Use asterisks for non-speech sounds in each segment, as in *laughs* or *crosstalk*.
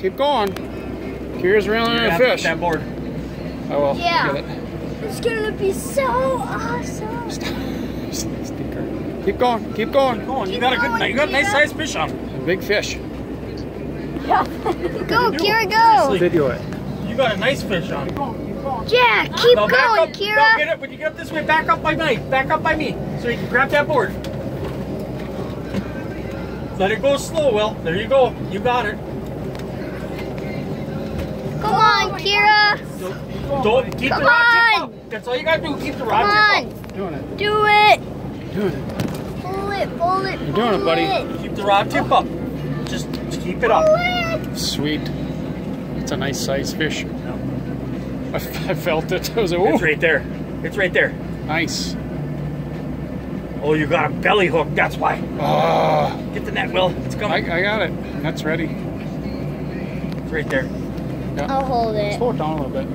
Keep going. Kira's reeling in a fish. That board. I will. Yeah. Get it. It's gonna be so awesome. Stinker. Keep going. Keep going. Come on, you Keep got a going, good, you got a nice sized fish on. A big fish. *laughs* Go, Kira, go. Video it. You got a nice fish on. Yeah, keep Now back going, up, Kira. No, get it. When you get up this way, back up by me. Back up by me, so you can grab that board. Let it go slow, Will. There you go. You got it. Come on, Kira. Don't keep Come the rod on. That's all you gotta do. Keep the Come rod on. tip up. Doing it. Do it. Doing it. Pull it, pull it. You're doing it, buddy. it. Keep the rod tip up. Just, just keep it up. Pull it. Sweet. It's a nice size fish. *laughs* I, I felt it. I was like, It's ooh, right there. It's right there. nice. Oh, you got a belly hook. That's why. Ah, Get the net, Will. It's I, coming. I got it. That's ready. It's right there. I'll hold it. Slow it down a little bit.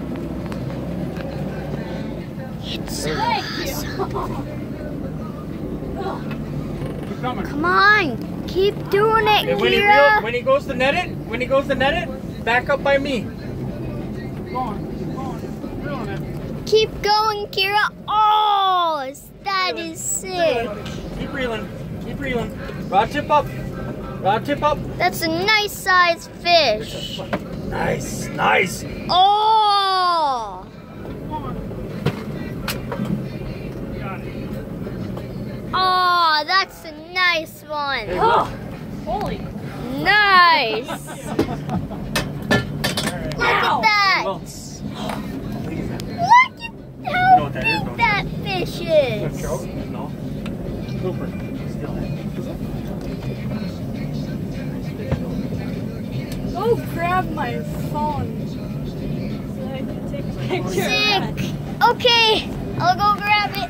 Keep coming. Come on. Keep doing it, And when he reel, Kira. when he goes to net it, when he goes to net it, back up by me. Keep going. Keep going. Keep going, Kira. Oh, that is sick. Keep reeling. Keep reeling. Rod tip up. Rod tip up. That's a nice sized fish. Nice, nice. Oh. Got. Oh, that's a nice one. There. Holy. Nice. Look at that. Look at know how what big that fish is. No. Go grab my phone. So I can take a picture. Sick. Okay, I'll go grab it.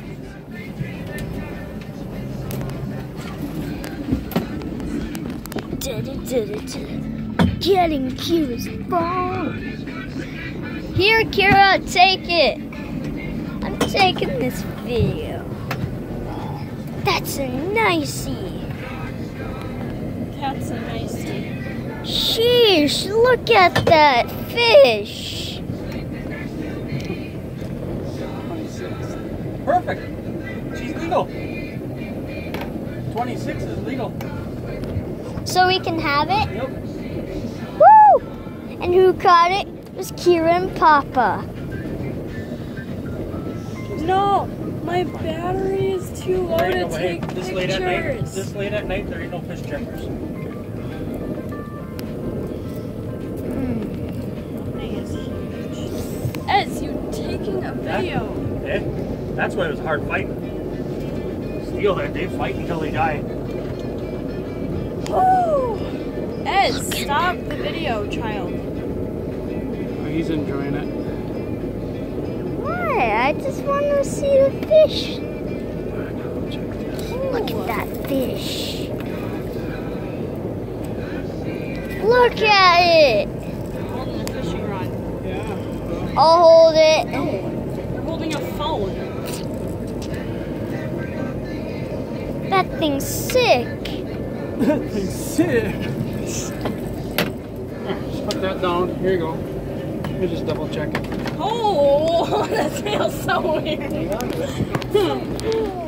Getting Kira's phone. Here, Kira, take it. I'm taking this video. That's a nicey. That's a nice Sheesh, look at that fish. Perfect. She's legal. 26 is legal. So we can have it? Yep. Woo! And who caught it? It was Kira and Papa. No, my battery is too low to ain't no way. take This late at night. pictures. This late at night, there ain't no fish checkers. Taking a video. Eh? That's why it was hard fighting. Steelhead, they fight until they die. Woo! Ed, stop the video, child. Oh, he's enjoying it. Why? I just want to see the fish. Look at that fish. Look at it. Holding a fishing rod. Yeah. I'll hold it. That thing's sick. that thing's sick. Alright, just put that down. Here you go. Let me just double check it. Oh, *laughs* that feels so weird. *laughs*